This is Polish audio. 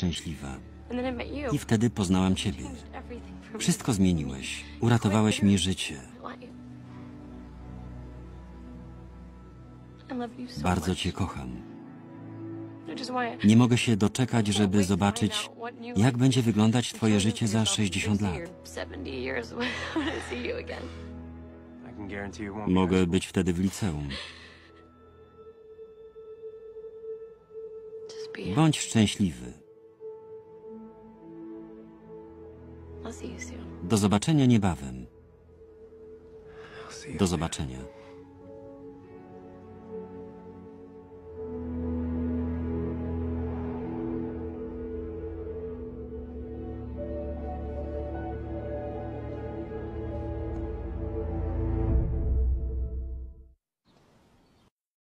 szczęśliwa. I wtedy poznałam Ciebie. Wszystko zmieniłeś. Uratowałeś mi życie. Bardzo. Cię kocham. Nie mogę się doczekać, żeby zobaczyć, jak będzie wyglądać Twoje życie za yourself 60 60 lat. or 70 years when I see you again. I can guarantee it won't be Mogę być wtedy w liceum. Bądź szczęśliwy. Do zobaczenia niebawem. Do zobaczenia.